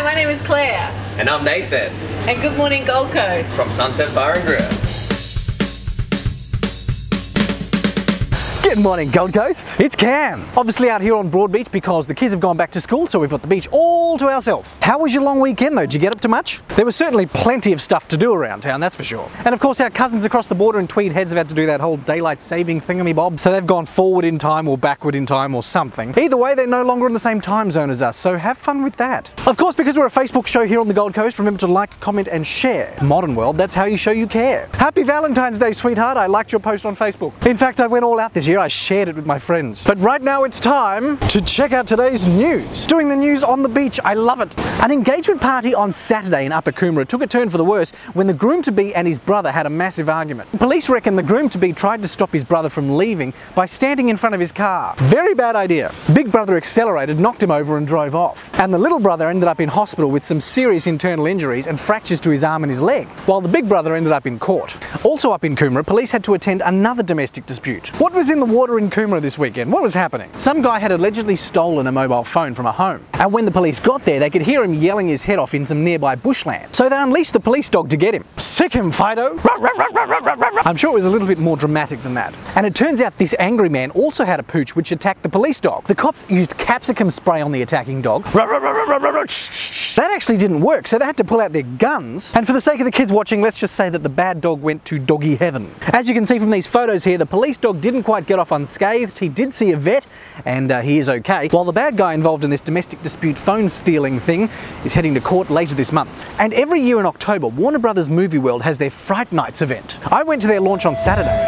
Hi, my name is Claire. And I'm Nathan And good morning, Gold Coast. from Sunset Bar and Grill. Good morning, Gold Coast. It's Cam. Obviously out here on Broadbeach because the kids have gone back to school, so we've got the beach all to ourselves. How was your long weekend though? Did you get up to much? There was certainly plenty of stuff to do around town, that's for sure. And of course, our cousins across the border in Tweed Heads have had to do that whole daylight saving thingamy-bob, so they've gone forward in time or backward in time or something. Either way, they're no longer in the same time zone as us, so have fun with that. Of course, because we're a Facebook show here on the Gold Coast, remember to like, comment, and share. Modern world, that's how you show you care. Happy Valentine's Day, sweetheart. I liked your post on Facebook. In fact, I went all out this year. I shared it with my friends. But right now it's time to check out today's news. Doing the news on the beach, I love it. An engagement party on Saturday in Upper Coomera took a turn for the worse when the groom-to-be and his brother had a massive argument. Police reckon the groom-to-be tried to stop his brother from leaving by standing in front of his car. Very bad idea. Big brother accelerated, knocked him over and drove off. And the little brother ended up in hospital with some serious internal injuries and fractures to his arm and his leg, while the big brother ended up in court. Also up in Coomera, police had to attend another domestic dispute. What was in the water in Coomera this weekend? What was happening? Some guy had allegedly stolen a mobile phone from a home. And when the police got there, they could hear him yelling his head off in some nearby bushland. So they unleashed the police dog to get him. Sick him, Fido! I'm sure it was a little bit more dramatic than that. And it turns out this angry man also had a pooch which attacked the police dog. The cops used capsicum spray on the attacking dog. That actually didn't work, so they had to pull out their guns. And for the sake of the kids watching, let's just say that the bad dog went to doggy heaven. As you can see from these photos here, the police dog didn't quite get off unscathed. He did see a vet, and uh, he is okay. While the bad guy involved in this domestic dispute phone stealing thing is heading to court later this month. And every year in October, Warner Brothers Movie World has their Fright Nights event. I went to their launch on Saturday.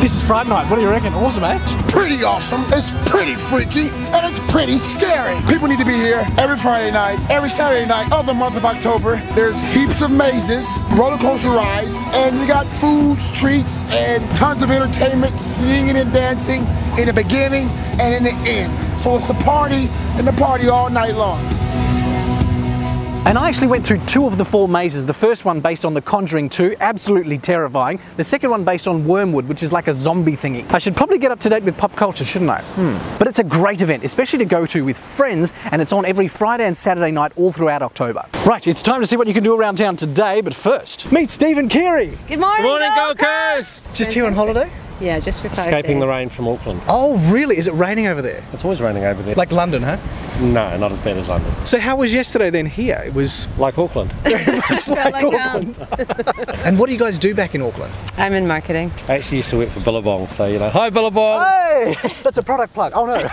This is Fright Night. What do you reckon? Awesome, eh? It's pretty awesome, it's pretty freaky, and it's pretty scary. People need to be here every Friday night, every Saturday night of the month of October. There's heaps of mazes, roller coaster rides, and we got foods, treats, and tons of entertainment, singing and dancing in the beginning and in the end. So it's a party and a party all night long. And I actually went through two of the four mazes. The first one based on The Conjuring 2, absolutely terrifying. The second one based on Wormwood, which is like a zombie thingy. I should probably get up to date with pop culture, shouldn't I? Hmm. But it's a great event, especially to go to with friends, and it's on every Friday and Saturday night all throughout October. Right, it's time to see what you can do around town today, but first, meet Stephen Keary. Good morning, Good morning, Gold Gold Coast! Just here on holiday? Yeah, just for five Escaping the rain from Auckland. Oh, really? Is it raining over there? It's always raining over there. Like London, huh? no, not as bad as London. So how was yesterday then here? It was Like Auckland. it's Felt like um, Auckland. and what do you guys do back in Auckland? I'm in marketing. I actually used to work for Billabong, so you know, hi Billabong! Hey, that's a product plug. Oh no.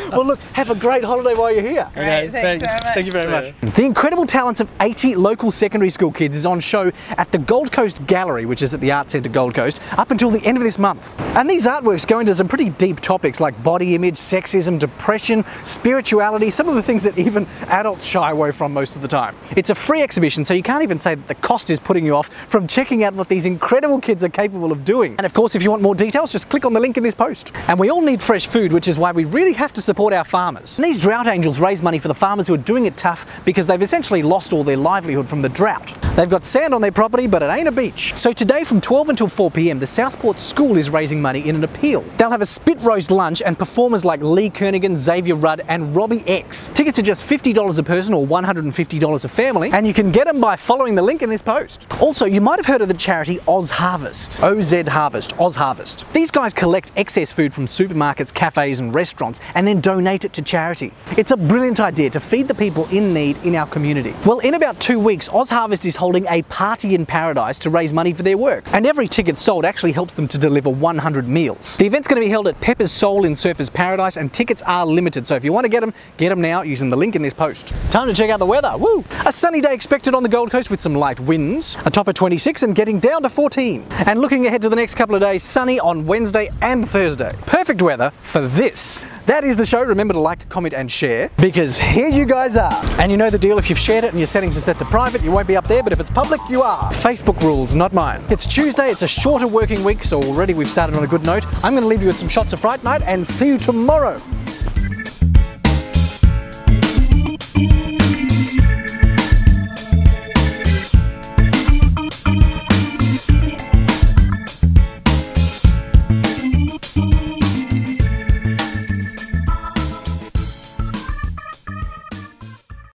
well, look, have a great holiday while you're here. Okay, thanks very much. Thank you very much. The incredible talents of 80 local secondary school kids is on show at the Gold Coast Gallery, which is at the Art Centre Gold Coast, up until the end of this month. And these artworks go into some pretty deep topics like body image, sexism, depression, spirituality, some of the things that even adults shy away from most of the time. It's a free exhibition, so you can't even say that the cost is putting you off from checking out what these incredible kids are capable of doing. And of course, if you want more details, just click on the link in this post. And we all need fresh food, which is why we really have to support our farmers. And these drought angels raise money for the farmers who are doing it tough because they've essentially lost all their livelihood from the drought. They've got sand on their property, but it ain't a beach. So today from 12 until 4 p.m., the Southport School is raising money in an appeal. They'll have a spit roast lunch and performers like Lee Kernaghan, Xavier Rudd, and Robbie X. Tickets are just $50 a person or $150 a family, and you can get them by following the link in this post. Also, you might have heard of the charity Oz Harvest. OZ Harvest, Oz Harvest. These guys collect excess food from supermarkets, cafes, and restaurants and then donate it to charity. It's a brilliant idea to feed the people in need in our community. Well, in about two weeks, Oz Harvest is holding a party in paradise to raise money for their work, and every ticket sold actually helps them to deliver 100 meals. The event's going to be held at Pepper's Soul in Surfers Paradise, and tickets are limited, so if you want to get them, get them now using the link in this post. Time to check out the weather. Woo! A sunny day expected on the Gold Coast with some light winds, a top of 26 and getting down to 14. And looking ahead to the next couple of days, sunny on Wednesday and Thursday. Perfect weather for this. That is the show. Remember to like, comment, and share because here you guys are. And you know the deal if you've shared it and your settings are set to private, you won't be up there, but if it's public, you are. Facebook rules, not mine. It's Tuesday, it's a shorter working week, so already we've started on a good note. I'm to leave you with some shots of Fright Night and see you tomorrow.